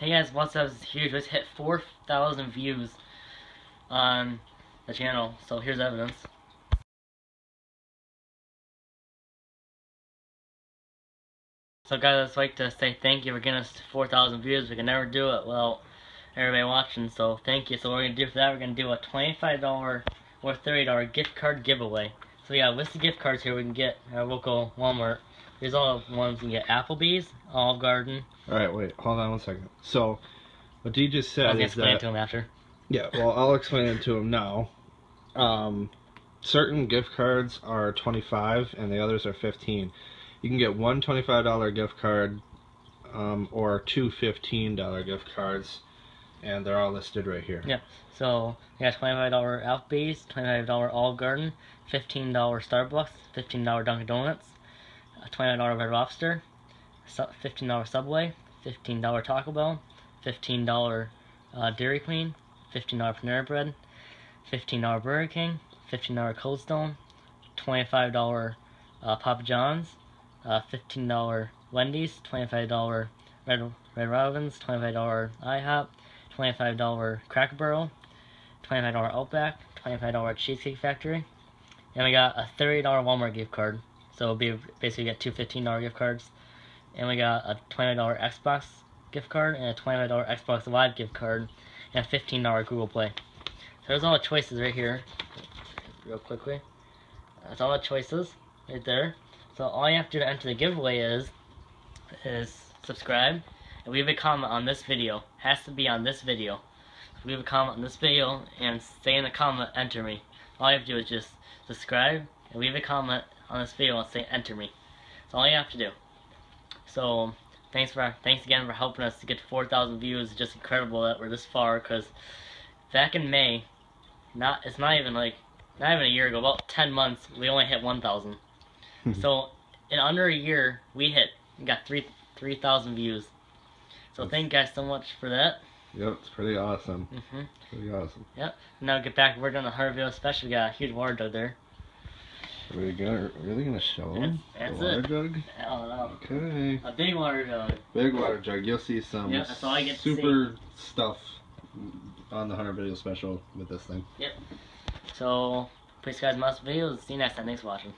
Hey guys, what's up? It's huge. We just hit 4,000 views on the channel. So here's evidence. So guys, I'd just like to say thank you for getting us to 4,000 views. We can never do it without everybody watching. So thank you. So what we're going to do for that, we're going to do a $25 or $30 gift card giveaway. So we got a list of gift cards here we can get at our local Walmart. Here's all the ones you can get. Applebee's, Olive Garden. Alright, wait, hold on one second. So, what you just said was going to is explain it that... to him after. Yeah, well, I'll explain it to him now. Um, certain gift cards are 25 and the others are 15. You can get one $25 gift card um, or two $15 gift cards, and they're all listed right here. Yeah. So we got $25 Applebee's, $25 Olive Garden, $15 Starbucks, $15 Dunkin' Donuts, $20 Red Lobster, $15 Subway, $15 Taco Bell, $15 uh, Dairy Queen, $15 Panera Bread, $15 Burger King, $15 Cold Stone, $25 uh, Papa John's, uh, $15 Wendy's, $25 Red, Red Robin's, $25 IHOP, $25 Cracker Barrel, $25 Outback, $25 Cheesecake Factory, and we got a $30 Walmart gift card. So it'll be basically get two $15 gift cards. And we got a $20 Xbox gift card and a $25 Xbox Live gift card and a $15 Google Play. So there's all the choices right here. Real quickly. That's all the choices right there. So all you have to do to enter the giveaway is is subscribe leave a comment on this video. Has to be on this video. Leave a comment on this video and say in the comment enter me. All you have to do is just subscribe and leave a comment on this video and say enter me. That's all you have to do. So thanks for thanks again for helping us to get to 4,000 views. It's just incredible that we're this far because back in May, not it's not even like not even a year ago, about 10 months, we only hit 1,000. Hmm. so in under a year, we hit we got three 3,000 views. So thank you guys so much for that. Yep, it's pretty awesome. hmm Pretty awesome. Yep. Now get back. We're doing the Hunter video special. We got a huge water jug there. Are we gonna, really gonna show them? That's- the water it. jug? I don't know. Okay. A big water jug. Big water jug. You'll see some Yeah, that's all I get to super stuff on the 100 video special with this thing. Yep. So, please guys, must videos. See you next time. Thanks for watching.